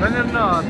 من النار؟